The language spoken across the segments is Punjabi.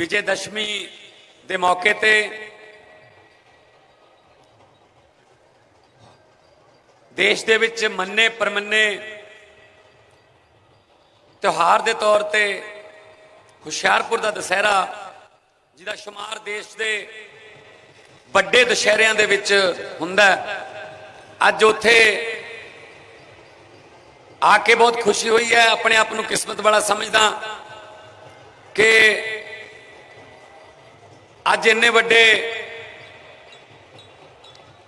ਵਿਜੇ ਦਸ਼ਮੀ ਦੇ ਮੌਕੇ ਤੇ ਦੇਸ਼ ਦੇ ਵਿੱਚ ਮੰਨੇ ਪਰਮੰਨੇ ਤਿਉਹਾਰ ਦੇ ਤੌਰ ਤੇ ਹੁਸ਼ਿਆਰਪੁਰ ਦਾ ਦੁਸਹਿਰਾ, ਜਿਹਦਾ ਸ਼ੁਮਾਰ ਦੇਸ਼ ਦੇ ਵੱਡੇ ਦੁਸ਼ਹਿਰਿਆਂ ਦੇ ਵਿੱਚ ਹੁੰਦਾ ਅੱਜ ਉੱਥੇ ਆ ਕੇ ਬਹੁਤ ਖੁਸ਼ੀ ਹੋਈ ਹੈ। ਆਪਣੇ ਆਪ ਨੂੰ ਕਿਸਮਤ ਵਾਲਾ ਸਮਝਦਾ ਕਿ ਅੱਜ ਇੰਨੇ ਵੱਡੇ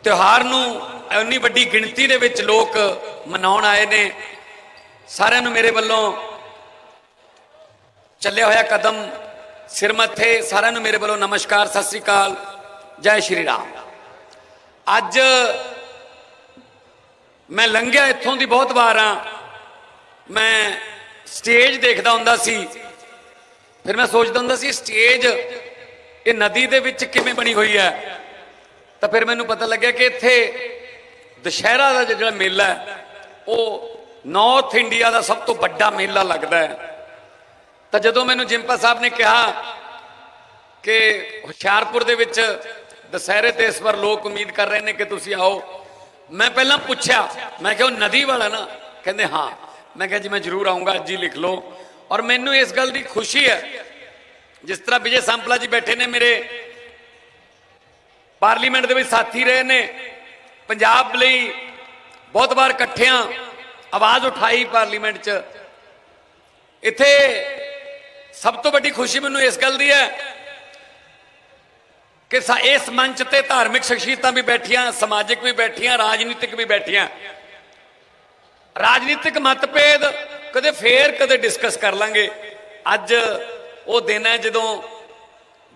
ਤਿਉਹਾਰ ਨੂੰ, ਇੰਨੀ ਵੱਡੀ ਗਿਣਤੀ ਦੇ ਵਿੱਚ ਲੋਕ ਮਨਾਉਣ ਆਏ ਨੇ। ਸਾਰਿਆਂ ਨੂੰ ਮੇਰੇ ਵੱਲੋਂ ਚੱਲਿਆ ਹੋਇਆ ਕਦਮ ਸਿਰ ਮੱਥੇ, ਸਾਰਿਆਂ ਨੂੰ ਮੇਰੇ ਵੱਲੋਂ ਨਮਸਕਾਰ, ਸਤਿ ਸ੍ਰੀ ਅਕਾਲ, ਜੈ ਸ਼੍ਰੀ ਰਾਮ। ਅੱਜ ਮੈਂ ਲੰਘਿਆ ਇੱਥੋਂ ਦੀ ਬਹੁਤ ਵਾਰ ਆ। ਮੈਂ ਸਟੇਜ ਦੇਖਦਾ ਹੁੰਦਾ ਸੀ। ਫਿਰ ਮੈਂ ਸੋਚਦਾ ਹੁੰਦਾ ਸੀ, ਸਟੇਜ ਇਹ ਨਦੀ ਦੇ ਵਿੱਚ ਕਿਵੇਂ ਬਣੀ ਹੋਈ ਹੈ? ਤਾਂ ਫਿਰ ਮੈਨੂੰ ਪਤਾ ਲੱਗਿਆ ਕਿ ਇੱਥੇ ਦੁਸ਼ਹਿਰਾ ਦਾ ਜਿਹੜਾ ਮੇਲਾ ਹੈ, ਉਹ ਨਾਰਥ ਇੰਡੀਆ ਦਾ ਸਭ ਤੋਂ ਵੱਡਾ ਮੇਲਾ ਲੱਗਦਾ ਹੈ। ਤਾਂ ਜਦੋਂ ਮੈਨੂੰ ਜਿੰਪਾ ਸਾਹਿਬ ਨੇ ਕਿਹਾ ਕਿ ਹੁਸ਼ਿਆਰਪੁਰ ਦੇ ਵਿੱਚ ਦੁਸਹਿਰੇ ਤੇ ਇਸ ਵਾਰ ਲੋਕ ਉਮੀਦ ਕਰ ਰਹੇ ਨੇ ਕਿ ਤੁਸੀਂ ਆਓ, ਮੈਂ ਪਹਿਲਾਂ ਪੁੱਛਿਆ, ਮੈਂ ਕਿਹਾ ਉਹ ਨਦੀ ਵਾਲਾ ਨਾ? ਕਹਿੰਦੇ ਹਾਂ। ਮੈਂ ਕਿਹਾ ਜੀ, ਮੈਂ ਜ਼ਰੂਰ ਆਉਂਗਾ ਅੱਜ ਹੀ ਲਿਖ ਲਓ। ਔਰ ਮੈਨੂੰ ਇਸ ਗੱਲ ਦੀ ਖੁਸ਼ੀ ਹੈ ਜਿਸ ਤਰ੍ਹਾਂ ਵਿਜੇ ਸੰਪਲਾ ਜੀ ਬੈਠੇ ਨੇ ਮੇਰੇ, ਪਾਰਲੀਮੈਂਟ ਦੇ ਵਿੱਚ ਸਾਥੀ ਰਹੇ ਨੇ, ਪੰਜਾਬ ਲਈ ਬਹੁਤ ਵਾਰ ਇਕੱਠਿਆਂ ਆਵਾਜ਼ ਉਠਾਈ ਪਾਰਲੀਮੈਂਟ 'ਚ। ਇੱਥੇ ਸਭ ਤੋਂ ਵੱਡੀ ਖੁਸ਼ੀ ਮੈਨੂੰ ਇਸ ਗੱਲ ਦੀ ਹੈ ਕਿ ਸਾ- ਇਸ ਮੰਚ ਤੇ ਧਾਰਮਿਕ ਸ਼ਖਸੀਅਤਾਂ ਵੀ ਬੈਠੀਆਂ, ਸਮਾਜਿਕ ਵੀ ਬੈਠੀਆਂ, ਰਾਜਨੀਤਿਕ ਵੀ ਬੈਠੀਆਂ। ਰਾਜਨੀਤਿਕ ਮਤਭੇਦ ਕਦੇ ਫੇਰ ਕਦੇ ਡਿਸਕਸ ਕਰ ਲਾਂਗੇ। ਅੱਜ ਉਹ ਦਿਨ ਹੈ ਜਦੋਂ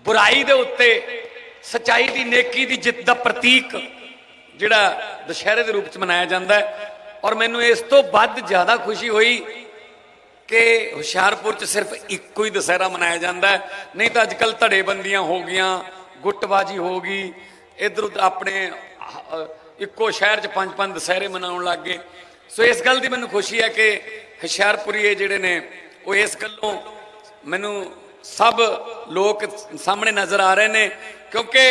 ਬੁਰਾਈ ਦੇ ਉੱਤੇ ਸਚਾਈ ਦੀ ਨੇਕੀ ਦੀ ਜਿੱਤ ਦਾ ਪ੍ਰਤੀਕ ਜਿਹੜਾ ਦੁਸ਼ਹਿਰੇ ਦੇ ਰੂਪ ਚ ਮਨਾਇਆ ਜਾਂਦਾ ਹੈ। ਔਰ ਮੈਨੂੰ ਇਸ ਤੋਂ ਵੱਧ ਜ਼ਿਆਦਾ ਖੁਸ਼ੀ ਹੋਈ ਕਿ ਹੁਸ਼ਿਆਰਪੁਰ ਚ ਸਿਰਫ ਇੱਕੋ ਹੀ ਦੁਸਹਿਰਾ ਮਨਾਇਆ ਜਾਂਦਾ ਹੈ। ਨਹੀਂ ਤਾਂ ਅੱਜਕੱਲ ਧੜੇਬੰਦੀਆਂ ਹੋ ਗਈਆਂ, ਗੁੱਟਬਾਜੀ ਹੋ ਗਈ, ਇਧਰ ਉਧਰ ਆਪਣੇ ਇੱਕੋ ਸ਼ਹਿਰ ਚ ਪੰਜ ਪੰਜ ਦੁਸਹਿਰੇ ਮਨਾਉਣ ਲੱਗ ਗਏ। ਸੋ ਇਸ ਗੱਲ ਦੀ ਮੈਨੂੰ ਖੁਸ਼ੀ ਹੈ ਕਿ ਹੁਸ਼ਿਆਰਪੁਰੀਏ ਜਿਹੜੇ ਨੇ, ਉਹ ਇਸ ਗੱਲੋਂ ਮੈਨੂੰ ਸਭ ਲੋਕ ਸਾਹਮਣੇ ਨਜ਼ਰ ਆ ਰਹੇ ਨੇ, ਕਿਉਂਕਿ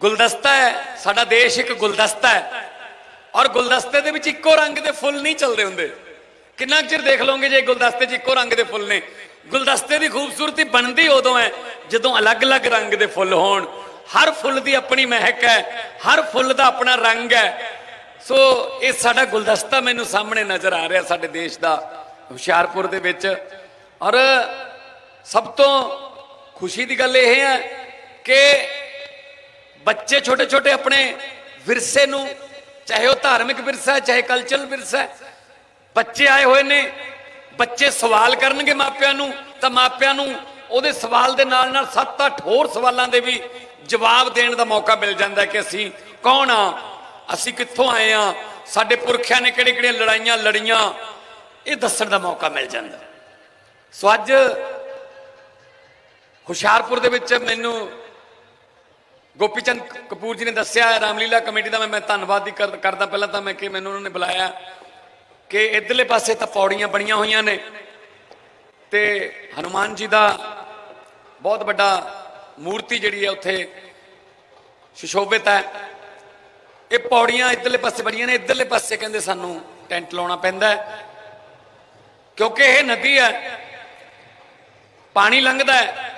ਗੁਲਦਸਤਾ ਹੈ, ਸਾਡਾ ਦੇਸ਼ ਇੱਕ ਗੁਲਦਸਤਾ ਹੈ। ਔਰ ਗੁਲਦਸਤੇ ਦੇ ਵਿੱਚ ਇੱਕੋ ਰੰਗ ਦੇ ਫੁੱਲ ਨਹੀਂ ਚੱਲਦੇ ਹੁੰਦੇ। ਕਿੰਨਾ ਕੁ ਚਿਰ ਦੇਖ ਲਓਗੇ ਜੇ ਗੁਲਦਸਤੇ 'ਚ ਇੱਕੋ ਰੰਗ ਦੇ ਫੁੱਲ ਨੇ? ਗੁਲਦਸਤੇ ਦੀ ਖੂਬਸੂਰਤੀ ਬਣਦੀ ਉਦੋਂ ਹੈ, ਜਦੋਂ ਅਲੱਗ-ਅਲੱਗ ਰੰਗ ਦੇ ਫੁੱਲ ਹੋਣ। ਹਰ ਫੁੱਲ ਦੀ ਆਪਣੀ ਮਹਿਕ ਹੈ, ਹਰ ਫੁੱਲ ਦਾ ਆਪਣਾ ਰੰਗ ਹੈ। ਸੋ ਇਹ ਸਾਡਾ ਗੁਲਦਸਤਾ ਮੈਨੂੰ ਸਾਹਮਣੇ ਨਜ਼ਰ ਆ ਰਿਹਾ ਸਾਡੇ ਦੇਸ਼ ਦਾ ਹੁਸ਼ਿਆਰਪੁਰ ਦੇ ਵਿੱਚ। ਔਰ ਸਭ ਤੋਂ ਖੁਸ਼ੀ ਦੀ ਗੱਲ ਇਹ ਹੈ ਕਿ ਬੱਚੇ ਛੋਟੇ ਛੋਟੇ ਆਪਣੇ ਵਿਰਸੇ ਨੂੰ, ਚਾਹੇ ਉਹ ਧਾਰਮਿਕ ਵਿਰਸਾ ਚਾਹੇ ਕਲਚਰਲ ਵਿਰਸਾ ਬੱਚੇ ਆਏ ਹੋਏ ਨੇ, ਬੱਚੇ ਸਵਾਲ ਕਰਨਗੇ ਮਾਪਿਆਂ ਨੂੰ, ਤਾਂ ਮਾਪਿਆਂ ਨੂੰ ਉਹਦੇ ਸਵਾਲ ਦੇ ਨਾਲ ਨਾਲ 7-8 ਹੋਰ ਸਵਾਲਾਂ ਦੇ ਵੀ ਜਵਾਬ ਦੇਣ ਦਾ ਮੌਕਾ ਮਿਲ ਜਾਂਦਾ ਕਿ ਅਸੀਂ ਕੌਣ ਆ ਅਸੀਂ ਕਿੱਥੋਂ ਆਏ ਆ ਸਾਡੇ ਪੁਰਖਿਆਂ ਨੇ ਕਿਹੜੇ ਕਿਹੜੀਆਂ ਲੜਾਈਆਂ ਲੜੀਆਂ, ਇਹ ਦੱਸਣ ਦਾ ਮੌਕਾ ਮਿਲ ਜਾਂਦਾ ਸੋ ਅੱਜ ਹੁਸ਼ਿਆਰਪੁਰ ਦੇ ਵਿੱਚ ਮੈਨੂੰ ਗੋਪੀਚੰਦ ਕਪੂਰ ਜੀ ਨੇ ਦੱਸਿਆ ਹੈ ਰਾਮਲੀਲਾ ਕਮੇਟੀ ਦਾ ਮੈਂ ਮੈਂ ਧੰਨਵਾਦ ਹੀ ਕਰ- ਕਰਦਾ ਪਹਿਲਾਂ ਤਾਂ ਮੈਂ ਕਿ ਮੈਨੂੰ ਉਹਨਾਂ ਨੇ ਬੁਲਾਇਆ ਕਿ ਇਧਰਲੇ ਪਾਸੇ ਤਾਂ ਪੌੜੀਆਂ ਬਣੀਆਂ ਹੋਈਆਂ ਨੇ ਤੇ ਹਨੂਮਾਨ ਜੀ ਦਾ ਬਹੁਤ ਵੱਡਾ ਮੂਰਤੀ ਜਿਹੜੀ ਹੈ ਉੱਥੇ ਸੁਸ਼ੋਭਿਤ ਹੈ। ਇਹ ਪੌੜੀਆਂ ਇਧਰਲੇ ਪਾਸੇ ਬਣੀਆਂ ਨੇ, ਇਧਰਲੇ ਪਾਸੇ ਕਹਿੰਦੇ ਸਾਨੂੰ ਟੈਂਟ ਲਾਉਣਾ ਪੈਂਦਾ ਕਿਉਂਕਿ ਇਹ ਨਦੀ ਹੈ ਪਾਣੀ ਲੰਘਦਾ ਹੈ।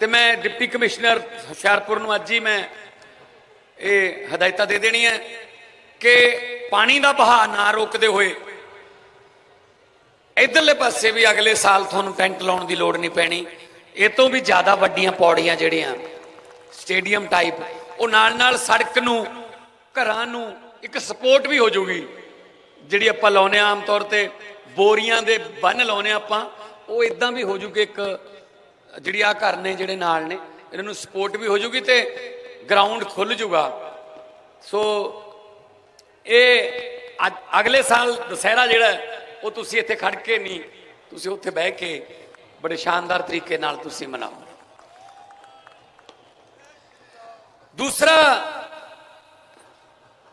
ਤੇ ਮੈਂ ਡਿਪਟੀ ਕਮਿਸ਼ਨਰ ਹੁਸ਼ਿਆਰਪੁਰ ਨੂੰ ਅੱਜ ਹੀ ਮੈਂ ਇਹ ਹਦਾਇਤਾਂ ਦੇ ਦੇਣੀਆਂ ਕਿ ਪਾਣੀ ਦਾ ਬਹਾਅ ਨਾ ਰੋਕਦੇ ਹੋਏ ਇਧਰਲੇ ਪਾਸੇ ਵੀ ਅਗਲੇ ਸਾਲ ਤੁਹਾਨੂੰ ਟੈਂਟ ਲਾਉਣ ਦੀ ਲੋੜ ਨਹੀਂ ਪੈਣੀ। ਇਹ ਤੋਂ ਵੀ ਜ਼ਿਆਦਾ ਵੱਡੀਆਂ ਪੌੜੀਆਂ ਜਿਹੜੀਆਂ ਸਟੇਡੀਅਮ ਟਾਈਪ ਉਹ ਨਾਲ ਨਾਲ ਸੜਕ ਨੂੰ, ਘਰਾਂ ਨੂੰ ਇੱਕ ਸਪੋਰਟ ਵੀ ਹੋ ਜਾਊਗੀ। ਜਿਹੜੀ ਆਪਾਂ ਲਾਉਨੇ ਆ ਆਮ ਤੌਰ ਤੇ ਬੋਰੀਆਂ ਦੇ ਬੰਨ ਲਾਉਨੇ ਆਪਾਂ, ਉਹ ਇਦਾਂ ਵੀ ਹੋ ਜੂਗੀ ਇੱਕ ਜਿਹੜੀ ਆ ਘਰ ਨੇ, ਜਿਹੜੇ ਨਾਲ ਨੇ, ਇਹਨਾਂ ਨੂੰ ਸਪੋਰਟ ਵੀ ਹੋ ਜੂਗੀ ਤੇ ਗਰਾਊਂਡ ਖੁੱਲ ਜੂਗਾ। ਸੋ ਇਹ ਅਗਲੇ ਸਾਲ ਦੁਸਹਿਰਾ ਜਿਹੜਾ ਉਹ ਤੁਸੀਂ ਇੱਥੇ ਖੜ ਕੇ ਨਹੀਂ, ਤੁਸੀਂ ਉੱਥੇ ਬਹਿ ਕੇ ਬੜੇ ਸ਼ਾਨਦਾਰ ਤਰੀਕੇ ਨਾਲ ਤੁਸੀਂ ਮਨਾਓ। ਦੂਸਰਾ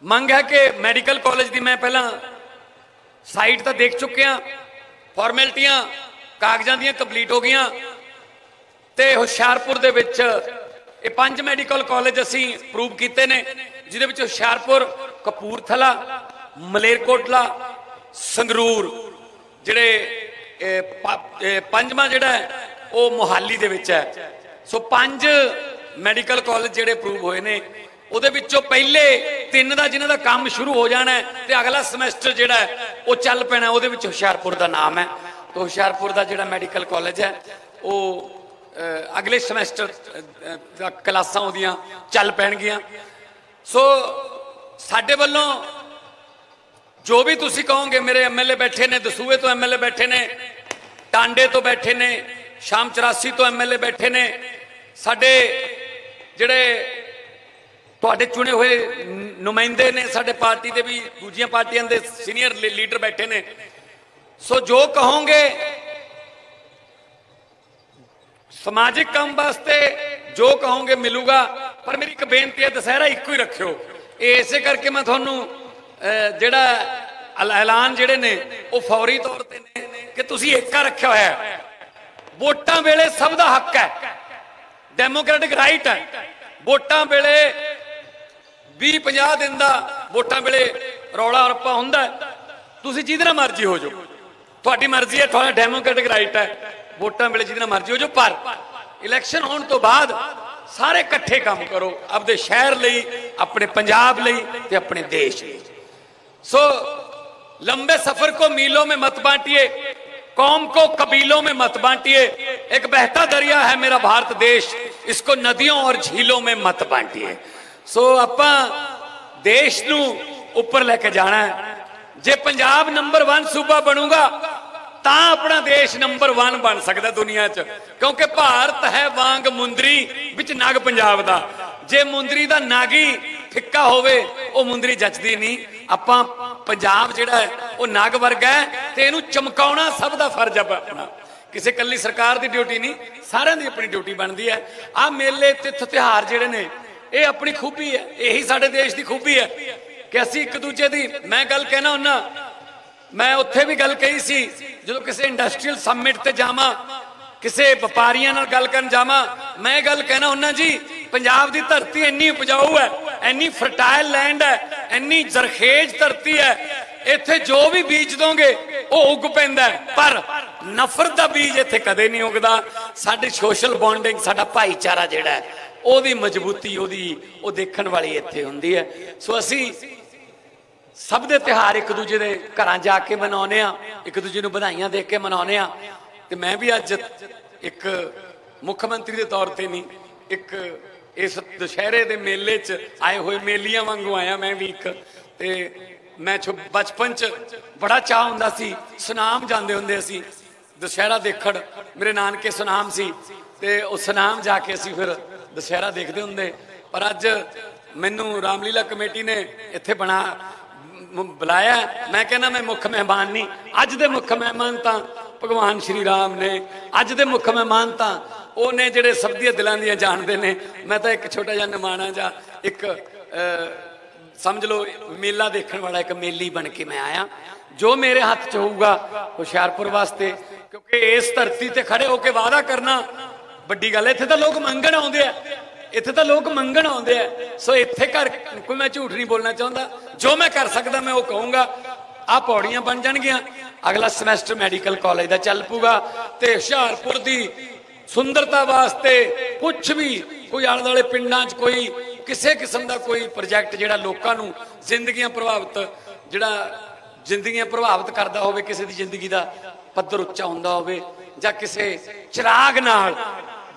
ਮੰਗ ਹੈ ਕਿ ਮੈਡੀਕਲ ਕਾਲਜ ਦੀ ਮੈਂ ਪਹਿਲਾਂ ਸਾਈਟ ਤਾਂ ਦੇਖ ਚੁੱਕਿਆ, ਫਾਰਮੈਲਿਟੀਆਂ ਕਾਗਜ਼ਾਂ ਦੀਆਂ ਕੰਪਲੀਟ ਹੋ ਗਈਆਂ ਤੇ ਹੁਸ਼ਿਆਰਪੁਰ ਦੇ ਵਿੱਚ ਇਹ ਪੰਜ ਮੈਡੀਕਲ ਕਾਲਜ ਅਸੀਂ ਪ੍ਰੂਵ ਕੀਤੇ ਨੇ, ਜਿਹਦੇ ਵਿੱਚ ਹੁਸ਼ਿਆਰਪੁਰ, ਕਪੂਰਥਲਾ, ਮਲੇਰਕੋਟਲਾ, ਸੰਗਰੂਰ, ਜਿਹੜੇ ਪੰਜਵਾਂ ਜਿਹੜਾ ਉਹ ਮੁਹਾਲੀ ਦੇ ਵਿੱਚ ਹੈ। ਸੋ ਪੰਜ ਮੈਡੀਕਲ ਕਾਲਜ ਜਿਹੜੇ ਪ੍ਰੂਵ ਹੋਏ ਨੇ, ਉਹਦੇ ਵਿੱਚੋਂ ਪਹਿਲੇ ਤਿੰਨ ਦਾ ਜਿਨ੍ਹਾਂ ਦਾ ਕੰਮ ਸ਼ੁਰੂ ਹੋ ਜਾਣਾ ਹੈ ਤੇ ਅਗਲਾ ਸਮੈਸਟਰ ਜਿਹੜਾ ਉਹ ਚੱਲ ਪੈਣਾ, ਉਹਦੇ ਵਿੱਚ ਹੁਸ਼ਿਆਰਪੁਰ ਦਾ ਨਾਮ ਹੈ। ਤੇ ਹੁਸ਼ਿਆਰਪੁਰ ਦਾ ਜਿਹੜਾ ਮੈਡੀਕਲ ਕਾਲਜ ਹੈ, ਉਹ ਅਗਲੇ ਸਮੈਸਟਰ ਤੱਕ ਕਲਾਸਾਂ ਉਹਦੀਆਂ ਚੱਲ ਪੈਣਗੀਆਂ। ਸੋ ਸਾਡੇ ਵੱਲੋਂ ਜੋ ਵੀ ਤੁਸੀਂ ਕਹੋਗੇ, ਮੇਰੇ ਐਮਐਲਏ ਬੈਠੇ ਨੇ ਦਸੂਏ ਤੋਂ ਐਮਐਲਏ ਬੈਠੇ ਨੇ, ਟਾਂਡੇ ਤੋਂ ਬੈਠੇ ਨੇ, ਸ਼ਾਮ 84 ਤੋਂ ਐਮਐਲਏ ਬੈਠੇ ਨੇ, ਸਾਡੇ ਜਿਹੜੇ ਤੁਹਾਡੇ ਚੁਣੇ ਹੋਏ ਨੁਮਾਇੰਦੇ ਨੇ, ਸਾਡੇ ਪਾਰਟੀ ਦੇ ਵੀ ਦੂਜੀਆਂ ਪਾਰਟੀਆਂ ਦੇ ਸੀਨੀਅਰ ਲੀਡਰ ਬੈਠੇ ਨੇ। ਸੋ ਜੋ ਕਹੋਗੇ ਸਮਾਜਿਕ ਕੰਮ ਵਾਸਤੇ ਜੋ ਕਹੋਗੇ ਮਿਲੂਗਾ, ਪਰ ਮੇਰੀ ਇੱਕ ਬੇਨਤੀ ਹੈ, ਦੁਸਹਿਰਾ ਇੱਕੋ ਹੀ ਰੱਖਿਓ। ਇਹ ਇਸੇ ਕਰਕੇ ਮੈਂ ਤੁਹਾਨੂੰ ਜਿਹੜਾ ਐਲਾਨ ਜਿਹੜੇ ਨੇ, ਉਹ ਫੌਰੀ ਤੌਰ ਤੇ ਨੇ ਕਿ ਤੁਸੀਂ ਏਕਾ ਰੱਖਿਆ ਹੋਇਆ ਹੈ। ਵੋਟਾਂ ਵੇਲੇ ਸਭ ਦਾ ਹੱਕ ਹੈ। ਡੈਮੋਕ੍ਰੈਟਿਕ ਰਾਈਟ ਹੈ। ਵੋਟਾਂ ਵੇਲੇ 20 50 ਦਿਨ ਦਾ ਵੋਟਾਂ ਵੇਲੇ ਰੌਲਾ ਰੱਪਾ ਹੁੰਦਾ ਤੁਸੀਂ ਜਿਹਦੇ ਨਾਲ ਮਰਜ਼ੀ ਹੋ ਜਾਓ। ਤੁਹਾਡੀ ਮਰਜ਼ੀ ਹੈ, ਤੁਹਾਡਾ ਡੈਮੋਕ੍ਰੈਟਿਕ ਰਾਈਟ ਹੈ। ਵੋਟਾਂ ਵੇਲੇ ਜਿਹਦੇ ਨਾਲ ਮਰਜ਼ੀ ਹੋ ਜਾਓ ਪਰ ਇਲੈਕਸ਼ਨ ਹੋਣ ਤੋਂ ਬਾਅਦ ਸਾਰੇ ਇਕੱਠੇ ਕੰਮ ਕਰੋ ਆਪਦੇ ਸ਼ਹਿਰ ਲਈ ਆਪਣੇ ਪੰਜਾਬ ਲਈ ਤੇ ਆਪਣੇ ਦੇਸ਼ ਲਈ सो लंबे सफर को मीलों में मत बांटिए कौम को कबीलों में मत बांटिए एक बहता दरिया है मेरा भारत देश इसको नदियों और झीलों में मत बांटिए ਸੋ ਆਪਾਂ ਦੇਸ਼ ਨੂੰ ਉੱਪਰ ਲੈ ਕੇ ਜਾਣਾ ਹੈ ਜੇ ਪੰਜਾਬ ਨੰਬਰ 1 ਸੂਬਾ ਬਣੂਗਾ ਤਾਂ ਆਪਣਾ ਦੇਸ਼ ਨੰਬਰ 1 ਬਣ ਸਕਦਾ ਦੁਨੀਆ 'ਚ। ਕਿਉਂਕਿ ਭਾਰਤ ਹੈ ਵਾਂਗ ਮੁੰਦਰੀ ਵਿੱਚ ਨਗ ਪੰਜਾਬ ਦਾ। ਜੇ ਮੁੰਦਰੀ ਦਾ ਨਾਗੀ ਫਿੱਕਾ ਹੋਵੇ, ਉਹ ਮੁੰਦਰੀ ਜੱਚਦੀ ਨਹੀਂ। ਆਪਾਂ ਪੰਜਾਬ ਜਿਹੜਾ ਹੈ, ਉਹ ਨਗ ਵਰਗਾ ਹੈ ਤੇ ਇਹਨੂੰ ਚਮਕਾਉਣਾ ਸਭ ਦਾ ਫਰਜ਼ ਹੈ ਆਪਣਾ। ਕਿਸੇ ਕੱਲੀ ਸਰਕਾਰ ਦੀ ਡਿਊਟੀ ਨਹੀਂ, ਸਾਰਿਆਂ ਦੀ ਆਪਣੀ ਡਿਊਟੀ ਬਣਦੀ ਹੈ। ਆ ਮੇਲੇ, ਤਿੱਥ, ਤਿਉਹਾਰ ਜਿਹੜੇ ਨੇ, ਇਹ ਆਪਣੀ ਖੂਬੀ ਹੈ। ਇਹੀ ਸਾਡੇ ਦੇਸ਼ ਦੀ ਖੂਬੀ ਹੈ ਕਿ ਅਸੀਂ ਇੱਕ ਦੂਜੇ ਦੀ, ਮੈਂ ਗੱਲ ਕਹਿਣਾ ਹੁੰਨਾ ਮੈਂ ਉੱਥੇ ਵੀ ਗੱਲ ਕਹੀ ਸੀ, ਜਦੋਂ ਕਿਸੇ ਇੰਡਸਟਰੀਅਲ ਸਮਿਟ ਤੇ ਜਾਵਾਂ, ਕਿਸੇ ਵਪਾਰੀਆਂ ਨਾਲ ਗੱਲ ਕਰਨ ਜਾਵਾਂ, ਮੈਂ ਇਹ ਗੱਲ ਕਹਿਣਾ ਹੁੰਨਾ ਜੀ, ਪੰਜਾਬ ਦੀ ਧਰਤੀ ਇੰਨੀ ਉਪਜਾਊ ਹੈ, ਇੰਨੀ ਫਰਟਾਈਲ ਲੈਂਡ ਹੈ, ਇੰਨੀ ਜ਼ਰਖੇਜ਼ ਧਰਤੀ ਹੈ, ਇੱਥੇ ਜੋ ਵੀ ਬੀਜ ਦੋਗੇ, ਉਹ ਉੱਗ ਪੈਂਦਾ ਪਰ ਨਫ਼ਰਤ ਦਾ ਬੀਜ ਇੱਥੇ ਕਦੇ ਨਹੀਂ ਉੱਗਦਾ। ਸਾਡੀ ਸੋਸ਼ਲ ਬੌਂਡਿੰਗ ਸਾਡਾ ਭਾਈਚਾਰਾ ਜਿਹੜਾ ਉਹਦੀ ਮਜ਼ਬੂਤੀ, ਉਹਦੀ, ਉਹ ਦੇਖਣ ਵਾਲੀ ਇੱਥੇ ਹੁੰਦੀ ਹੈ। ਸੋ ਅਸੀਂ ਸਭ ਦੇ ਤਿਹਾਰ ਇੱਕ ਦੂਜੇ ਦੇ ਘਰਾਂ ਜਾ ਕੇ ਮਨਾਉਨੇ ਆ ਇੱਕ ਦੂਜੇ ਨੂੰ ਵਧਾਈਆਂ ਦੇ ਕੇ ਮਨਾਉਨੇ ਆ ਤੇ ਮੈਂ ਵੀ ਅੱਜ ਇੱਕ ਮੁੱਖ ਮੰਤਰੀ ਦੇ ਤੌਰ ਤੇ ਨਹੀਂ, ਇੱਕ ਇਸ ਦੁਸ਼ਹਿਰੇ ਦੇ ਮੇਲੇ 'ਚ ਆਏ ਹੋਏ ਮੇਲੀਆਂ ਵਾਂਗੂ ਆਇਆ ਮੈਂ ਵੀ ਇੱਕ। ਤੇ ਮੈਂ ਬਚਪਨ 'ਚ ਬੜਾ ਚਾਹ ਹੁੰਦਾ ਸੀ, ਸੁਨਾਮ ਜਾਂਦੇ ਹੁੰਦੇ ਅਸੀਂ, ਦੁਸ਼ਹਿਰਾ ਦੇਖਣ। ਮੇਰੇ ਨਾਨਕੇ ਸੁਨਾਮ ਸੀ, ਤੇ ਉਹ ਸੁਨਾਮ ਜਾ ਕੇ ਅਸੀਂ ਫਿਰ ਦੁਸ਼ਹਿਰਾ ਦੇਖਦੇ ਹੁੰਦੇ। ਪਰ ਅੱਜ ਮੈਨੂੰ ਰਾਮਲੀਲਾ ਕਮੇਟੀ ਨੇ ਇੱਥੇ ਬਣਾ ਬੁਲਾਇਆ। ਮੈਂ ਕਹਿੰਦਾ ਮੈਂ ਮੁੱਖ ਮਹਿਮਾਨ ਨਹੀਂ। ਅੱਜ ਦੇ ਮੁੱਖ ਮਹਿਮਾਨ ਤਾਂ ਭਗਵਾਨ ਸ਼੍ਰੀ ਰਾਮ ਨੇ। ਅੱਜ ਦੇ ਮੁੱਖ ਮਹਿਮਾਨ ਤਾਂ ਉਹ ਨੇ ਜਿਹੜੇ ਸਭ ਦੀਆਂ ਦਿਲਾਂ ਦੀਆਂ ਜਾਣਦੇ ਨੇ। ਮੈਂ ਤਾਂ ਇੱਕ ਛੋਟਾ ਜਿਹਾ ਨਿਮਾਣਾ ਜਾਂ ਇੱਕ ਅਹ, ਸਮਝ ਲਓ ਮੇਲਾ ਦੇਖਣ ਵਾਲਾ ਇੱਕ ਮੇਲੀ ਬਣ ਕੇ ਮੈਂ ਆਇਆ। ਜੋ ਮੇਰੇ ਹੱਥ 'ਚ ਹੋਊਗਾ ਹੁਸ਼ਿਆਰਪੁਰ ਵਾਸਤੇ ਕਿਉਂਕਿ ਇਸ ਧਰਤੀ ਤੇ ਖੜੇ ਹੋ ਕੇ ਵਾਅਦਾ ਕਰਨਾ ਵੱਡੀ ਗੱਲ ਹੈ। ਇੱਥੇ ਤਾਂ ਲੋਕ ਮੰਗਣ ਆਉਂਦੇ ਆ। ਇੱਥੇ ਤਾਂ ਲੋਕ ਮੰਗਣ ਆਉਂਦੇ ਆ। ਸੋ ਇੱਥੇ ਘਰ ਕੋਈ ਮੈਂ ਝੂਠ ਨਹੀਂ ਬੋਲਣਾ ਚਾਹੁੰਦਾ। ਜੋ ਮੈਂ ਕਰ ਸਕਦਾ ਮੈਂ ਉਹ ਕਹੂੰਗਾ। ਆ ਪੌੜੀਆਂ ਬਣ ਜਾਣਗੀਆਂ। ਅਗਲਾ ਸਮੈਸਟਰ ਮੈਡੀਕਲ ਕਾਲਜ ਦਾ ਚੱਲ ਪੂਗਾ ਤੇ ਹੁਸ਼ਿਆਰਪੁਰ ਦੀ ਸੁੰਦਰਤਾ ਵਾਸਤੇ ਕੁਝ ਵੀ ਕੋਈ ਆਲੇ ਦੁਆਲੇ ਪਿੰਡਾਂ 'ਚ ਕੋਈ ਕਿਸੇ ਕਿਸਮ ਦਾ ਕੋਈ ਪ੍ਰੋਜੈਕਟ ਜਿਹੜਾ ਲੋਕਾਂ ਨੂੰ ਜ਼ਿੰਦਗੀਆਂ ਪ੍ਰਭਾਵਿਤ, ਜਿਹੜਾ ਜ਼ਿੰਦਗੀਆਂ ਪ੍ਰਭਾਵਿਤ ਕਰਦਾ ਹੋਵੇ, ਕਿਸੇ ਦੀ ਜ਼ਿੰਦਗੀ ਦਾ ਪੱਧਰ ਉੱਚਾ ਹੁੰਦਾ ਹੋਵੇ ਜਾਂ ਕਿਸੇ ਚਿਰਾਗ ਨਾਲ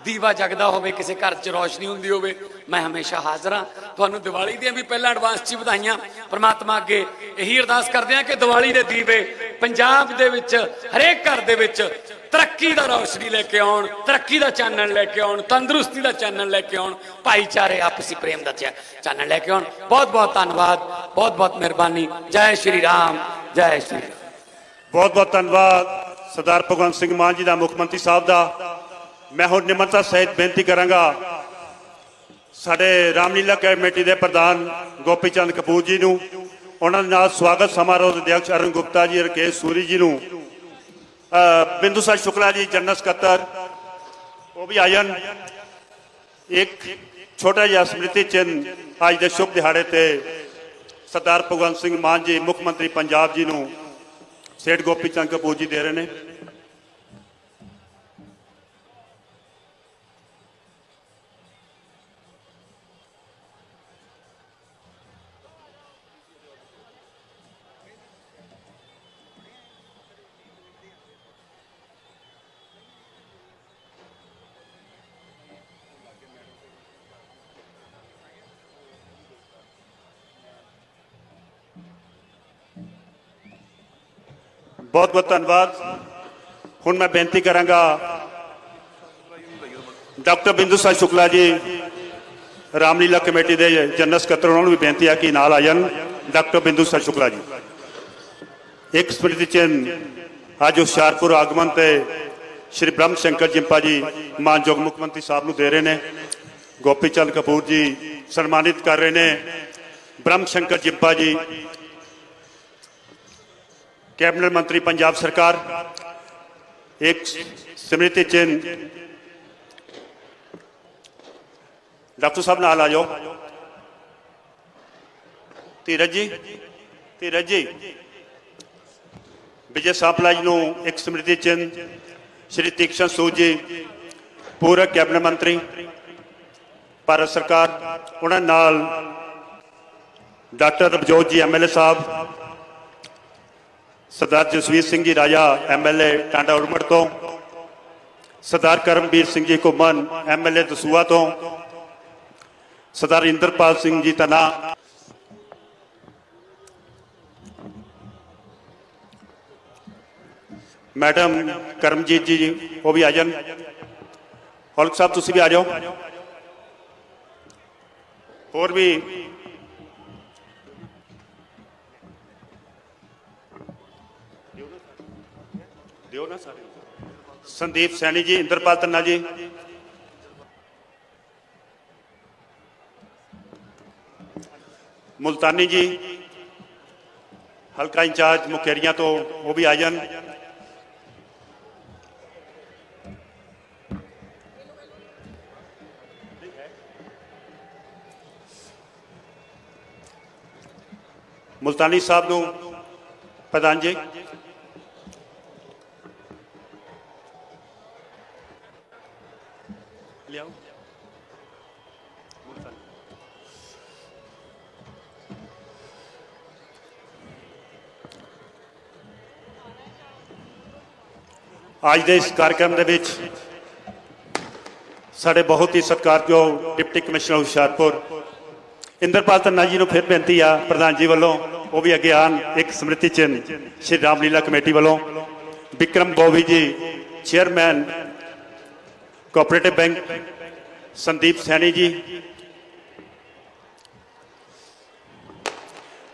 ਦੀਵਾ ਜਗਦਾ ਹੋਵੇ, ਕਿਸੇ ਘਰ 'ਚ ਰੌਸ਼ਨੀ ਹੁੰਦੀ ਹੋਵੇ, ਮੈਂ ਹਮੇਸ਼ਾ ਹਾਜ਼ਰ ਹਾਂ। ਤੁਹਾਨੂੰ ਦੀਵਾਲੀ ਦੀਆਂ ਵੀ ਪਹਿਲਾਂ ਐਡਵਾਂਸ 'ਚ ਵਧਾਈਆਂ। ਪ੍ਰਮਾਤਮਾ ਅੱਗੇ ਇਹੀ ਅਰਦਾਸ ਕਰਦੇ ਹਾਂ ਕਿ ਦੀਵਾਲੀ ਦੇ ਦੀਵੇ ਪੰਜਾਬ ਦੇ ਵਿੱਚ, ਹਰੇਕ ਘਰ ਦੇ ਵਿੱਚ ਤਰੱਕੀ ਦਾ ਰੌਸ਼ਨੀ ਲੈ ਕੇ ਆਉਣ, ਤਰੱਕੀ ਦਾ ਚਾਨਣ ਲੈ ਕੇ ਆਉਣ, ਤੰਦਰੁਸਤੀ ਦਾ ਚਾਨਣ ਲੈ ਕੇ ਆਉਣ, ਭਾਈਚਾਰੇ ਆਪਸੀ ਪ੍ਰੇਮ ਦਾ ਚਾਨਣ ਲੈ ਕੇ ਆਉਣ। ਬਹੁਤ ਬਹੁਤ ਧੰਨਵਾਦ ਬਹੁਤ ਬਹੁਤ ਮਿਹਰਬਾਨੀ। ਜੈ ਸ਼੍ਰੀ ਰਾਮ, ਜੈ ਸ਼੍ਰੀ ਰਾਮ। ਬਹੁਤ ਬਹੁਤ ਧੰਨਵਾਦ ਸਰਦਾਰ ਭਗਵੰਤ ਸਿੰਘ ਮਾਨ ਜੀ ਦਾ, ਮੁੱਖ ਮੰਤਰੀ ਸਾਹਿਬ ਦਾ। ਮੈਂ ਹੁਣ ਨਿਮਰਤਾ ਸਹਿਤ ਬੇਨਤੀ ਕਰਾਂਗਾ ਸਾਡੇ ਰਾਮਲੀਲਾ ਕਮੇਟੀ ਦੇ ਪ੍ਰਧਾਨ ਗੋਪੀ ਚੰਦ ਕਪੂਰ ਜੀ ਨੂੰ, ਉਹਨਾਂ ਦੇ ਨਾਲ ਸਵਾਗਤ ਸਮਾਰੋਹ ਦੇ ਅਧਿਕਸ਼ ਅਰੁਣ ਗੁਪਤਾ ਜੀ, ਰਕੇਸ਼ ਸੂਰੀ ਜੀ ਨੂੰ ਬਿੰਦੂ ਸਾਹਿਬ ਸ਼ੁਕਲਾ ਜੀ, ਜਨਰਲ ਸਕੱਤਰ, ਉਹ ਵੀ ਆ ਜਾਣ ਇੱਕ ਛੋਟਾ ਜਿਹਾ ਸਮ੍ਰਿਤੀ ਚਿੰਨ ਅੱਜ ਦੇ ਸ਼ੁਭ ਦਿਹਾੜੇ ਤੇ ਸਰਦਾਰ ਭਗਵੰਤ ਸਿੰਘ ਮਾਨ ਜੀ, ਮੁੱਖ ਮੰਤਰੀ ਪੰਜਾਬ ਜੀ ਨੂੰ ਸੇਠ ਗੋਪੀ ਚੰਦ ਕਪੂਰ ਜੀ ਦੇ ਰਹੇ ਨੇ। ਬਹੁਤ ਬਹੁਤ ਧੰਨਵਾਦ ਹੁਣ ਮੈਂ ਬੇਨਤੀ ਕਰਾਂਗਾ ਡਾਕਟਰ ਬਿੰਦੂ ਸਾਹਿਬ ਸ਼ੁਕਲਾ ਜੀ ਰਾਮਲੀਲਾ ਕਮੇਟੀ ਦੇ ਜਨਰਲ ਸਕੱਤਰ ਉਹਨਾਂ ਨੂੰ ਵੀ ਬੇਨਤੀ ਹੈ ਕਿ ਨਾਲ ਆ ਜਾਣ ਡਾਕਟਰ ਬਿੰਦੂ ਸਾਹਿਬ ਸ਼ੁਕਲਾ ਜੀ ਇੱਕ ਸਮ੍ਰਿਤੀ ਚਿੰਨ ਅੱਜ ਹੁਸ਼ਿਆਰਪੁਰ ਆਗਮਨ ਤੇ ਸ਼੍ਰੀ ਬ੍ਰਹਮ ਸ਼ੰਕਰ ਜਿੰਪਾ ਜੀ ਮਾਨਯੋਗ ਮੁੱਖ ਮੰਤਰੀ ਸਾਹਿਬ ਨੂੰ ਦੇ ਰਹੇ ਨੇ ਗੋਪੀ ਚੰਦ ਕਪੂਰ ਜੀ ਸਨਮਾਨਿਤ ਕਰ ਰਹੇ ਨੇ ਬ੍ਰਹਮ ਸ਼ੰਕਰ ਜਿੰਪਾ ਜੀ ਕੈਬਨਿਟ ਮੰਤਰੀ ਪੰਜਾਬ ਸਰਕਾਰ, ਇੱਕ ਸਮ੍ਰਿਤੀ ਚਿੰਨ ਡਾਕਟਰ ਸਾਹਿਬ ਨਾਲ ਆ ਜਾਓ। ਧੀਰਜ ਜੀ ਧੀਰਜ ਜੀ, ਵਿਜੇ ਸਾਪਲਾ ਜੀ ਨੂੰ ਇੱਕ ਸਮ੍ਰਿਤੀ ਚਿੰਨ ਸ਼੍ਰੀ ਤੀਕਸ਼ਣ ਸੂਦ ਜੀ ਪੂਰਾ ਕੈਬਨਿਟ ਮੰਤਰੀ, ਭਾਰਤ ਸਰਕਾਰ, ਉਹਨਾਂ ਨਾਲ ਡਾਕਟਰ ਰਵਜੋਤ ਜੀ ਐਮਐਲਏ ਸਾਹਿਬ ਸਰਦਾਰ ਜਸਵੀਰ ਸਿੰਘ ਜੀ ਰਾਜਾ ਐਮਐਲਏ ਟਾਂਡਾ ਉੜਮੜ ਤੋਂ ਸਰਦਾਰ ਕਰਮਵੀਰ ਸਿੰਘ ਜੀ ਘੁੰਮਣ ਐਮਐਲਏ ਦਸੂਆ ਤੋਂ ਸਰਦਾਰ ਇੰਦਰਪਾਲ ਸਿੰਘ ਜੀ ਤਨਾ ਮੈਡਮ ਕਰਮਜੀਤ ਜੀ ਉਹ ਵੀ ਆ ਜਾਣ ਹੌਲਕ ਸਾਹਿਬ ਤੁਸੀਂ ਵੀ ਆ ਜਾਓ ਹੋਰ ਵੀ ਸੰਦੀਪ ਸੈਣੀ ਜੀ, ਇੰਦਰਪਾਲ ਤੰਨਾ ਜੀ। ਮੁਲਤਾਨੀ ਜੀ, ਹਲਕਾ ਇੰਚਾਰਜ ਮੁਕੇਰੀਆਂ ਤੋਂ ਉਹ ਵੀ ਆ ਜਾਣ। ਮੁਲਤਾਨੀ ਸਾਹਿਬ ਨੂੰ ਪ੍ਰਧਾਨ ਜੀ। ਲਿਆਓ ਅੱਜ ਦੇ ਇਸ ਕਾਰਜਕ੍ਰਮ ਦੇ ਵਿੱਚ ਸਾਡੇ ਬਹੁਤ ਹੀ ਸਤਿਕਾਰਯੋਗ ਡਿਪਟੀ ਕਮਿਸ਼ਨਰ ਹੁਸ਼ਿਆਰਪੁਰ, ਇੰਦਰਪਾਲ ਤੰਨਾ ਜੀ ਨੂੰ ਫਿਰ ਬੇਨਤੀ ਆ, ਪ੍ਰਧਾਨ ਜੀ ਵੱਲੋਂ, ਉਹ ਵੀ ਅੱਗੇ ਆਉਣ, ਇੱਕ ਸਮ੍ਰਿਤੀ ਚਿੰਨ ਸ਼੍ਰੀ ਰਾਮਲੀਲਾ ਕਮੇਟੀ ਵੱਲੋਂ। Vikram Bovi ji chairman cooperative bank Sandeep Saini ji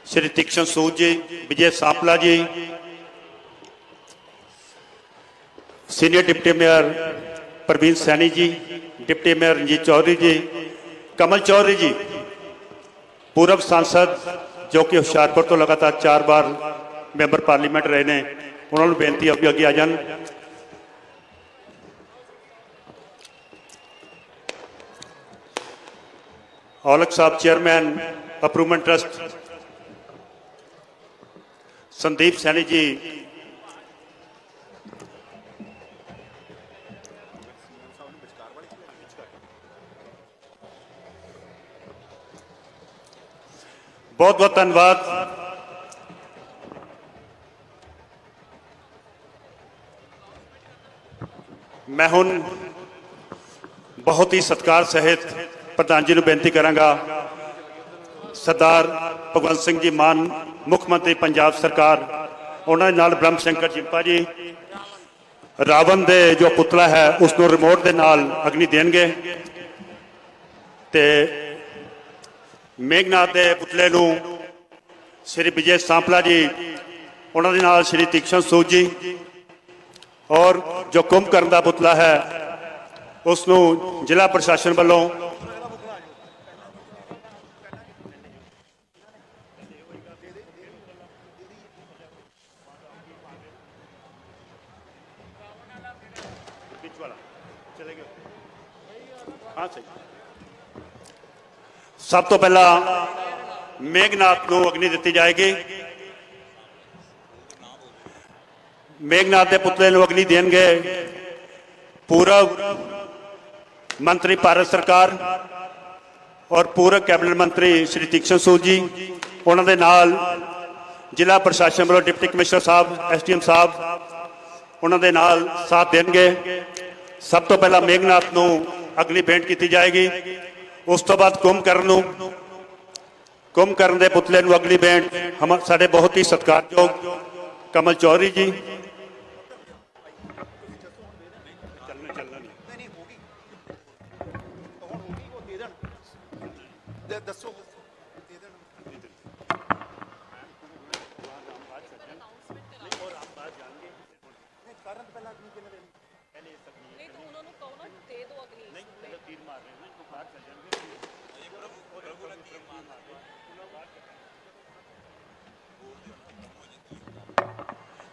Shri Tikshan Sood ji Vijay Sampla ji senior deputy mayor Parveen Saini ji deputy mayor Ranjit Chaudhary ਜੀ ਕਮਲ ਚੌਧਰੀ ਜੀ ਪੂਰਵ ਸੰਸਦ ਜੋ ਕਿ ਹੁਸ਼ਿਆਰਪੁਰ ਤੋਂ ਲਗਾਤਾਰ ਚਾਰ ਵਾਰ ਮੈਂਬਰ ਪਾਰਲੀਮੈਂਟ ਰਹੇ ਨੇ ਉਹਨਾਂ ਨੂੰ ਬੇਨਤੀ ਹੈ ਕਿ ਅੱਗੇ ਆ ਜਾਣ ਔਲਖ ਸਾਹਿਬ chairman improvement trust Sandeep Saini ji ਬਹੁਤ ਬਹੁਤ ਧੰਨਵਾਦ ਮੈਂ ਹੁਣ ਬਹੁਤ ਹੀ ਸਤਿਕਾਰ ਸਹਿਤ ਪ੍ਰਧਾਨ ਜੀ ਨੂੰ ਬੇਨਤੀ ਕਰਾਂਗਾ, ਸਰਦਾਰ ਭਗਵੰਤ ਸਿੰਘ ਜੀ ਮਾਨ, ਮੁੱਖ ਮੰਤਰੀ ਪੰਜਾਬ ਸਰਕਾਰ, ਉਹਨਾਂ ਦੇ ਨਾਲ ਬ੍ਰਹਮ ਸ਼ੰਕਰ ਜਿੰਪਾ ਜੀ ਰਾਵਣ ਦੇ ਜੋ ਪੁਤਲਾ ਹੈ ਉਸ ਨੂੰ ਰਿਮੋਟ ਦੇ ਨਾਲ ਅਗਨੀ ਦੇਣਗੇ। ਤੇ ਮੇਘਨਾਥ ਦੇ ਪੁਤਲੇ ਨੂੰ ਸ਼੍ਰੀ ਵਿਜੇ ਸਾਂਪਲਾ ਜੀ, ਉਹਨਾਂ ਦੇ ਨਾਲ ਸ਼੍ਰੀ ਤੀਕਸ਼ਣ ਸੂਦ ਜੀ, ਔਰ ਜੋ ਕੁੰਭਕਰਨ ਦਾ ਪੁਤਲਾ ਹੈ ਉਸ ਨੂੰ ਜ਼ਿਲ੍ਹਾ ਪ੍ਰਸ਼ਾਸਨ ਵੱਲੋਂ ਚਲੇ ਗਏ। ਹਾਂ, ਸਹੀ। ਸਭ ਤੋਂ ਪਹਿਲਾਂ ਮੇਘਨਾਥ ਨੂੰ ਅਗਨੀ ਦਿੱਤੀ ਜਾਏਗੀ। ਮੇਘਨਾਥ ਦੇ ਪੁੱਤਰੇ ਨੂੰ ਅਗਨੀ ਦੇਣਗੇ ਪੂਰਬ ਮੰਤਰੀ ਭਾਰਤ ਸਰਕਾਰ ਔਰ ਪੂਰਬ ਕੈਬਨਿਟ ਮੰਤਰੀ ਸ਼੍ਰੀ ਤੀਕਸ਼ਣ ਸੂਦ ਜੀ। ਉਹਨਾਂ ਦੇ ਨਾਲ ਜ਼ਿਲ੍ਹਾ ਪ੍ਰਸ਼ਾਸਨ ਵੱਲੋਂ ਡਿਪਟੀ ਕਮਿਸ਼ਨਰ ਸਾਹਿਬ ਐਸਡੀਐਮ ਸਾਹਿਬ, ਉਹਨਾਂ ਦੇ ਨਾਲ ਸਾਥ ਦੇਣਗੇ। ਸਭ ਤੋਂ ਪਹਿਲਾਂ ਮੇਘਨਾਥ ਨੂੰ ਅਗਲੀ ਭੇਂਟ ਕੀਤੀ ਜਾਏਗੀ। ਉਸ ਤੋਂ ਬਾਅਦ ਕੁੰਭਕਰਨ ਨੂੰ। ਕੁੰਭਕਰਨ ਦੇ ਪੁਤਲੇ ਨੂੰ ਅਗਲੀ ਭੇਂਟ ਹਮ ਸਾਡੇ ਬਹੁਤ ਹੀ ਸਤਿਕਾਰਯੋਗ ਕਮਲ ਚੌਧਰੀ ਜੀ। ਦੱਸੋ ਦੇ ਦੇਣ ਨਹੀਂ ਕਰਨ ਤੋਂ ਪਹਿਲਾਂ ਅਗਨੀ ਕਿਹਨੇ ਦੇਣੀ ਨਹੀਂ ਤਾਂ ਉਹਨਾਂ ਨੂੰ ਕਹੋ ਨਾ ਦੇ ਦਿਓ ਅਗਨੀ ਨਹੀਂ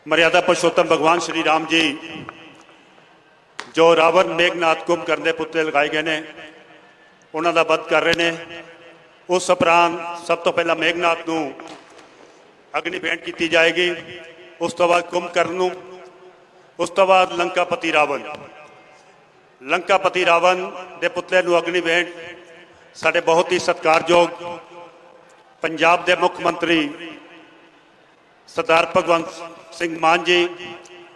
ਮਰਿਆਦਾ ਪੁਰਸ਼ੋਤਮ ਭਗਵਾਨ ਸ਼੍ਰੀ ਰਾਮ ਜੀ, ਜੋ ਰਾਵਣ ਮੇਘਨਾਥ ਕੁੰਭਕਰਨ ਦੇ ਪੁੱਤਰੇ ਲਗਾਏ ਗਏ ਨੇ, ਉਹਨਾਂ ਦਾ ਵੱਧ ਕਰ ਰਹੇ ਨੇ। ਉਸ ਉਪਰੰਤ ਸਭ ਤੋਂ ਪਹਿਲਾਂ ਮੇਘਨਾਥ ਨੂੰ ਅਗਨੀ ਭੇਂਟ ਕੀਤੀ ਜਾਏਗੀ। ਉਸ ਤੋਂ ਬਾਅਦ ਕੁੰਭਕਰਨ ਨੂੰ। ਉਸ ਤੋਂ ਬਾਅਦ ਲੰਕਾਪਤੀ ਰਾਵਣ। ਲੰਕਾਪਤੀ ਰਾਵਣ ਦੇ ਪੁੱਤਰੇ ਨੂੰ ਅਗਨੀ ਭੇਂਟ ਸਾਡੇ ਬਹੁਤ ਹੀ ਸਤਿਕਾਰਯੋਗ ਪੰਜਾਬ ਦੇ ਮੁੱਖ ਮੰਤਰੀ ਸਰਦਾਰ ਭਗਵੰਤ ਸਿੰਘ ਮਾਨ ਜੀ,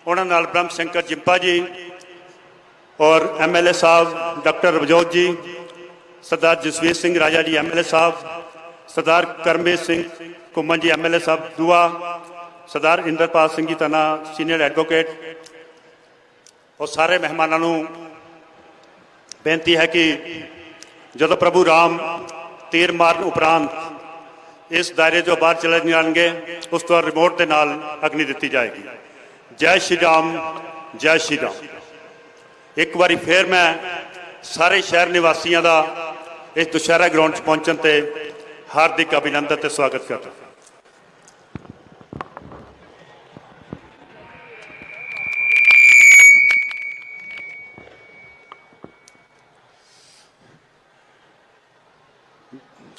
ਉਹਨਾਂ ਨਾਲ ਬ੍ਰਹਮ ਸ਼ੰਕਰ ਜਿੰਪਾ ਜੀ ਔਰ ਐਮਐਲਏ ਸਾਹਿਬ ਡਾਕਟਰ ਰਵਜੋਤ ਜੀ, ਸਰਦਾਰ ਜਸਵੀਰ ਸਿੰਘ ਰਾਜਾ ਜੀ ਐਮਐਲਏ ਸਾਹਿਬ, ਸਰਦਾਰ ਕਰਮੇਸ਼ ਸਿੰਘ ਕੁੰਮਨ ਜੀ ਐਮਐਲਏ ਸਾਹਿਬ ਦੁਆ, ਸਰਦਾਰ ਇੰਦਰਪਾਲ ਸਿੰਘ ਜੀ ਤਨਾ ਸੀਨੀਅਰ ਐਡਵੋਕੇਟ। ਔਰ ਸਾਰੇ ਮਹਿਮਾਨਾਂ ਨੂੰ ਬੇਨਤੀ ਹੈ ਕਿ ਜਦੋਂ ਪ੍ਰਭੂ ਰਾਮ ਤੀਰ ਮਾਰਨ ਉਪਰੰਤ ਇਸ ਦਾਇਰੇ ਤੋਂ ਬਾਹਰ ਚਲੇ ਜਾਣਗੇ, ਉਸ ਤੋਂ ਬਾਅਦ ਰਿਮੋਟ ਦੇ ਨਾਲ ਅਗਨੀ ਦਿੱਤੀ ਜਾਏਗੀ। ਜੈ ਸ਼੍ਰੀ ਰਾਮ, ਜੈ ਸ਼੍ਰੀ ਰਾਮ। ਇੱਕ ਵਾਰੀ ਫੇਰ ਮੈਂ ਸਾਰੇ ਸ਼ਹਿਰ ਨਿਵਾਸੀਆਂ ਦਾ ਇਸ ਦੁਸ਼ਹਿਰਾ ਗਰਾਊਂਡ 'ਚ ਪਹੁੰਚਣ ਤੇ ਹਾਰਦਿਕ ਅਭਿਨੰਦਨ ਤੇ ਸਵਾਗਤ ਕਰਦਾ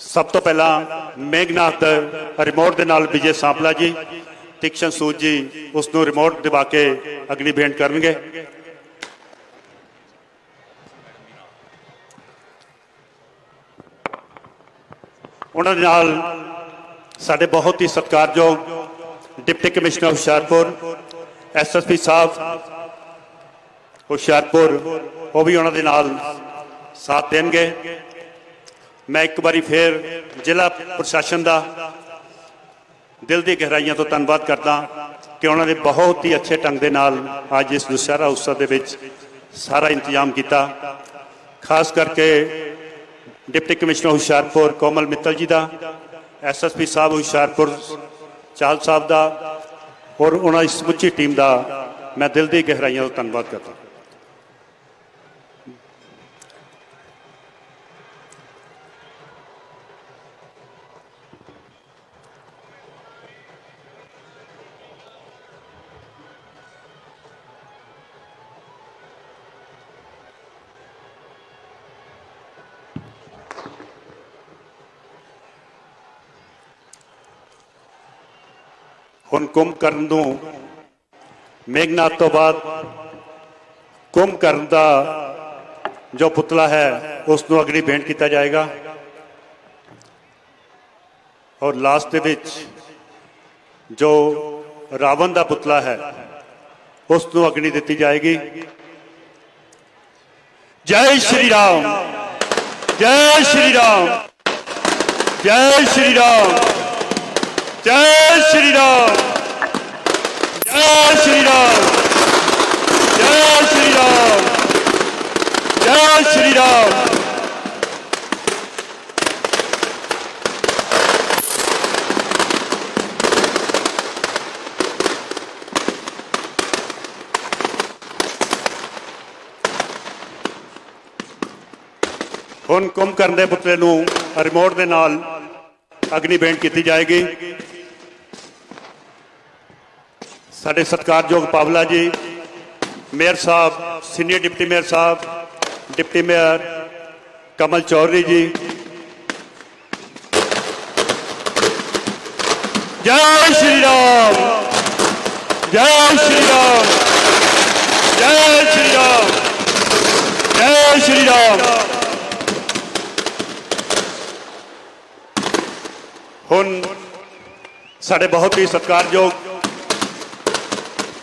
ਸਭ ਤੋਂ ਪਹਿਲਾਂ ਮੇਘਨਾਥ ਰਿਮੋਟ ਦੇ ਨਾਲ ਵਿਜੇ ਸਾਂਪਲਾ ਜੀ, ਤਿਕਸ਼ਨ ਸੂਦ ਜੀ ਉਸ ਨੂੰ ਰਿਮੋਟ ਦਿਵਾ ਕੇ ਅਗਲੀ ਭੇਂਟ ਕਰਨਗੇ। ਉਹਨਾਂ ਦੇ ਨਾਲ ਸਾਡੇ ਬਹੁਤ ਹੀ ਸਤਿਕਾਰਯੋਗ ਡਿਪਟੀ ਕਮਿਸ਼ਨਰ ਹੁਸ਼ਿਆਰਪੁਰ ਐਸਐਸਪੀ ਸਾਹਿਬ, ਹੁਸ਼ਿਆਰਪੁਰ, ਉਹ ਵੀ ਉਹਨਾਂ ਦੇ ਨਾਲ ਸਾਥ ਦੇਣਗੇ। ਮੈਂ ਇੱਕ ਵਾਰੀ ਫੇਰ ਜ਼ਿਲ੍ਹਾ ਪ੍ਰਸ਼ਾਸਨ ਦਾ ਦਿਲ ਦੀ ਗਹਿਰਾਈਆਂ ਤੋਂ ਧੰਨਵਾਦ ਕਰਦਾ ਕਿ ਉਹਨਾਂ ਨੇ ਬਹੁਤ ਹੀ ਅੱਛੇ ਢੰਗ ਦੇ ਨਾਲ ਅੱਜ ਇਸ ਦੁਸਹਿਰਾ ਉਤਸਵ ਦੇ ਵਿੱਚ ਸਾਰਾ ਇੰਤਜ਼ਾਮ ਕੀਤਾ। ਖਾਸ ਕਰਕੇ ਡਿਪਟੀ ਕਮਿਸ਼ਨਰ ਹੁਸ਼ਿਆਰਪੁਰ, ਕੋਮਲ ਮਿੱਤਲ ਜੀ ਦਾ ਐਸਐਸਪੀ ਸਾਹਿਬ ਹੁਸ਼ਿਆਰਪੁਰ, ਚਾਲ ਸਾਹਿਬ ਦਾ ਔਰ ਉਹਨਾਂ ਦੀ ਸਮੁੱਚੀ ਟੀਮ ਦਾ ਮੈਂ ਦਿਲ ਦੀ ਗਹਿਰਾਈਆਂ ਤੋਂ ਧੰਨਵਾਦ ਕਰਦਾ। ਹੁਣ ਕੁੰਭਕਰਨ ਨੂੰ ਮੇਘਨਾਥ ਤੋਂ ਬਾਅਦ ਕੁੰਭਕਰਨ ਦਾ ਜੋ ਪੁਤਲਾ ਹੈ, ਉਸ ਨੂੰ ਅਗਲੀ ਭੇਂਟ ਕੀਤਾ ਜਾਏਗਾ। ਔਰ ਲਾਸਟ ਦੇ ਵਿੱਚ ਜੋ ਰਾਵਣ ਦਾ ਪੁਤਲਾ ਹੈ, ਉਸ ਨੂੰ ਅਗਨੀ ਦਿੱਤੀ ਜਾਏਗੀ। ਜੈ ਸ਼੍ਰੀ ਰਾਮ! ਜੈ ਸ਼੍ਰੀ ਰਾਮ! ਜੈ ਸ਼੍ਰੀ ਰਾਮ! ਜੈ ਸ਼੍ਰੀ ਰਾਮ। ਜੈ ਸ਼੍ਰੀ ਰਾਮ। ਜੈ ਸ਼੍ਰੀ ਰਾਮ। ਜੈ ਸ਼੍ਰੀ ਰਾਮ। ਹੁਣ ਕੁੰਭਕਰਨ ਦੇ ਪੁੱਤਰੇ ਨੂੰ ਰਿਮੋਟ ਦੇ ਨਾਲ ਅਗਨੀ ਭੇਂਟ ਕੀਤੀ ਜਾਏਗੀ। ਸਾਡੇ ਸਤਿਕਾਰਯੋਗ ਪਾਵਲਾ ਜੀ, ਮੇਅਰ ਸਾਹਿਬ, ਸੀਨੀਅਰ ਡਿਪਟੀ ਮੇਅਰ ਸਾਹਿਬ, ਡਿਪਟੀ ਮੇਅਰ ਕਮਲ ਚੌਧਰੀ ਜੀ। ਜੈ ਸ਼੍ਰੀ ਰਾਮ। ਜੈ ਸ਼੍ਰੀ ਰਾਮ। ਜੈ ਸ਼੍ਰੀ ਰਾਮ। ਜੈ ਸ਼੍ਰੀ ਰਾਮ। ਹੁਣ ਸਾਡੇ ਬਹੁਤ ਹੀ ਸਤਿਕਾਰਯੋਗ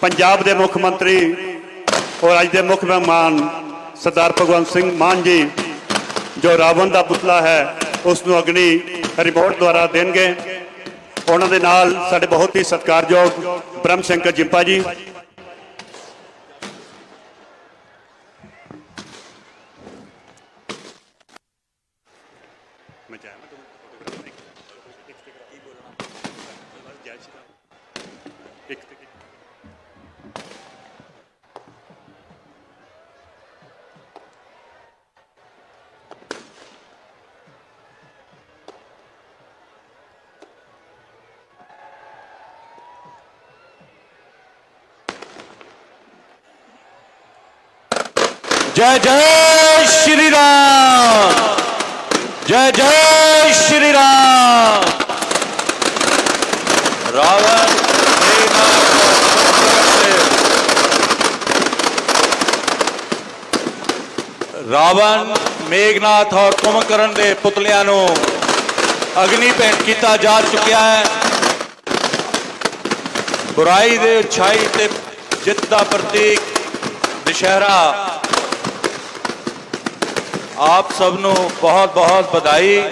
ਪੰਜਾਬ ਦੇ ਮੁੱਖ ਮੰਤਰੀ ਔਰ ਅੱਜ ਦੇ ਮੁੱਖ ਮਹਿਮਾਨ ਸਰਦਾਰ ਭਗਵੰਤ ਸਿੰਘ ਮਾਨ ਜੀ, ਜੋ ਰਾਵਣ ਦਾ ਪੁਤਲਾ ਹੈ ਉਸ ਨੂੰ ਅਗਨੀ ਰਿਮੋਟ ਦੁਆਰਾ ਦੇਣਗੇ। ਉਹਨਾਂ ਦੇ ਨਾਲ ਸਾਡੇ ਬਹੁਤ ਹੀ ਸਤਿਕਾਰਯੋਗ ਬ੍ਰਹਮ ਸ਼ੰਕਰ ਜਿੰਪਾ ਜੀ ਮੈਂ ਚਾਹਾਂ ਮੈਂ ਤੁਹਾਨੂੰ ਫੋਟੋਗ੍ਰਾਫ ਇੱਕ ਇੱਕ ਸਟਿਕਰ ਕੀ ਬੋਲਣਾ ਬਸ ਜੈ ਸ਼੍ਰੀ ਰਾਮ ਇੱਕ ਸਟਿਕਰ ਜੈ ਜੈ ਸ਼੍ਰੀ ਰਾਮ। ਜੈ ਜੈ ਸ਼੍ਰੀ ਰਾਮ। ਰਾਵਣ ਰਾਵਣ ਮੇਗਨਾਥ ਔਰ ਕੁੰਭਕਰਨ ਦੇ ਪੁਤਲਿਆਂ ਨੂੰ ਅਗਨੀ ਭੇਟ ਕੀਤਾ ਜਾ ਚੁੱਕਿਆ ਹੈ। ਬੁਰਾਈ ਦੇ ਉਛਾਈ ਤੇ ਜਿੱਤ ਦਾ ਪ੍ਰਤੀਕ ਦੁਸ਼ਹਿਰਾ ਆਪ ਸਭ ਨੂੰ ਬਹੁਤ ਬਹੁਤ ਵਧਾਈ।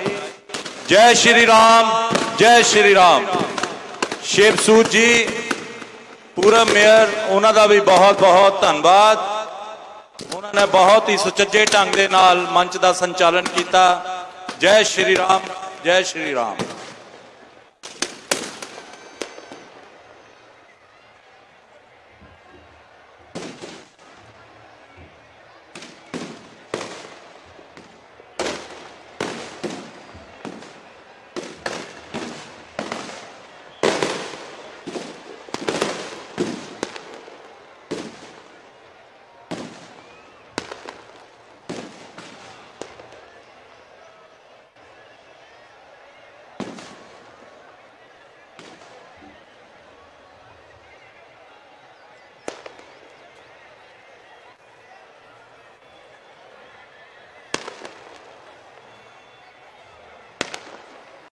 ਜੈ ਸ਼੍ਰੀ ਰਾਮ, ਜੈ ਸ਼੍ਰੀ ਰਾਮ। ਸ਼ਿਵਸੂਤ ਜੀ ਪੂਰਾ ਮੇਅਰ, ਉਹਨਾਂ ਦਾ ਵੀ ਬਹੁਤ ਬਹੁਤ ਧੰਨਵਾਦ। ਉਹਨਾਂ ਨੇ ਬਹੁਤ ਹੀ ਸੁਚੱਜੇ ਢੰਗ ਦੇ ਨਾਲ ਮੰਚ ਦਾ ਸੰਚਾਲਨ ਕੀਤਾ। ਜੈ ਸ਼੍ਰੀ ਰਾਮ, ਜੈ ਸ਼੍ਰੀ ਰਾਮ।